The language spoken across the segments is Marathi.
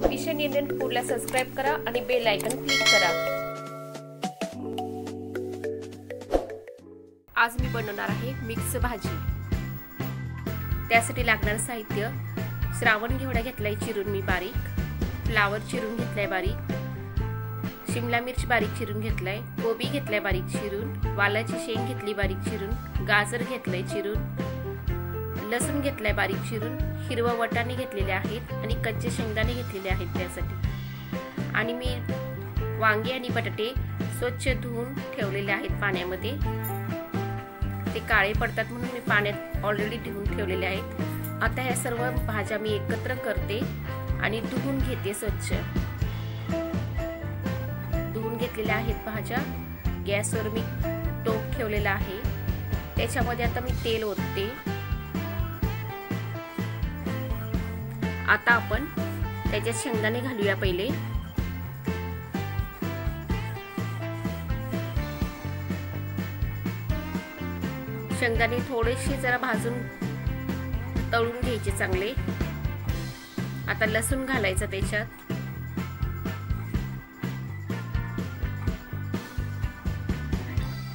मिशन इंडियन फूडला सबस्क्राईब करा आणि बेल आयकन क्लिक करा. आज मी बनवणार आहे मिक्स भाजी. त्यासाठी लागणारं साहित्य श्रावण घेवडा घेतलाय चिरून मी बारीक फ्लावर चिरून घेतलाय बारीक शिमला मिरची बारीक चिरून घेतलाय कोबी घेतलाय बारीक चिरून वालाची शेंग घेतली बारीक चिरून गाजर घेतलंय चिरून लसूण घेतलाय बारीक चिरून हिरवा वटाणे घेतलेले आहेत आणि कच्चे शेंगदाणे घेतलेले आहेत त्यासाठी. आणि मी वांगे आणि बटाटे स्वच्छ धुवून ठेवलेले आहेत पाण्यामध्ये. ते काळे पडतात म्हणून मी पाण्यात ऑलरेडी धुवून ठेवलेले आहेत. आता ह्या सर्व भाज्या मी एकत्र करते आणि धुवून घेते स्वच्छ. धुवून घेतलेल्या आहेत भाज्या. गॅसवर मी टोप ठेवलेला आहे. त्याच्यामध्ये आता मी तेल ओतते. आता आपण त्याच्यात शेंगदाणे घालूया पहिले. शेंगदाणे थोडेसे जरा भाजून तळून घ्यायचे चांगले. आता लसूण घालायचं त्याच्यात.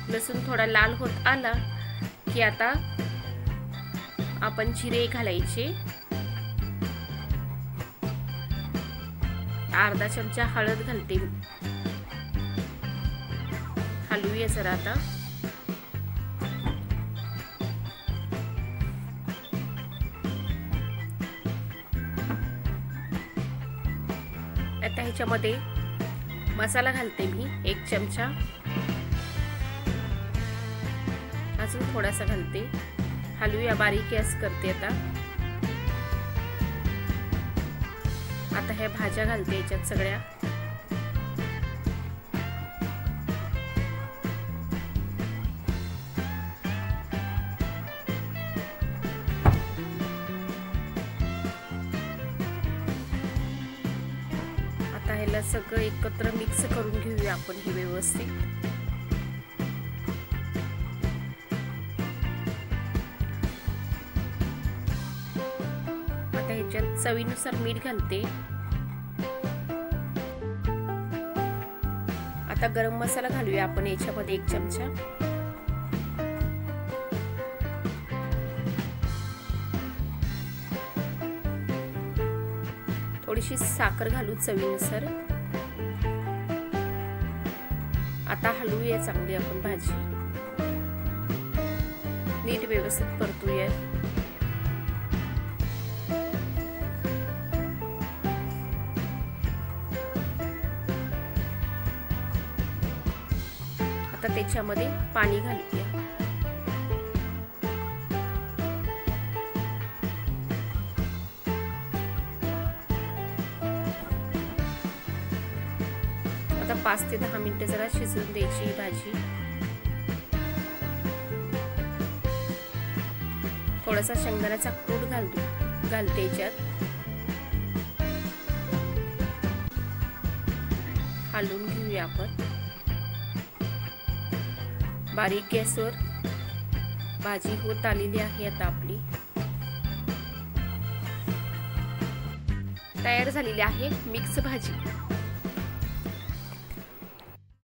लसूण थोडा लाल होत आला की आता आपण जिरे घालायचे. अर्धा चमचा हळद घालते. हलवूया जरा आता. आता ह्याच्यामध्ये मसाला घालते मी एक चमचा. अजून थोडासा घालते. हलवूया बारीक गॅस करते आता. आता ह्या भाज्या घालते याच्यात सगळ्या. आता ह्याला सगळं एकत्र मिक्स करून घेऊया आपण हे व्यवस्थित. आता ह्याच्यात चवीनुसार मीठ घालते. आता गरम मसाला घालूया आपण याच्यामध्ये एक चमचा. थोडीशी साखर घालू चवीनुसार. आता हलवूया चांगली आपण भाजी. नीट व्यवस्थित परतूया. आता त्याच्यामध्ये पाणी घालूया आता पाच ते दहा मिनिटं जरा शिजवून द्यायची ही भाजी. थोडासा शेंगदाण्याचा कूट घालतो घालते याच्यात. हलवून घेऊया आपण. बारीक गॅसवर भाजी होत आलेली आहे आता आपली. तयार झालेली आहे मिक्स भाजी.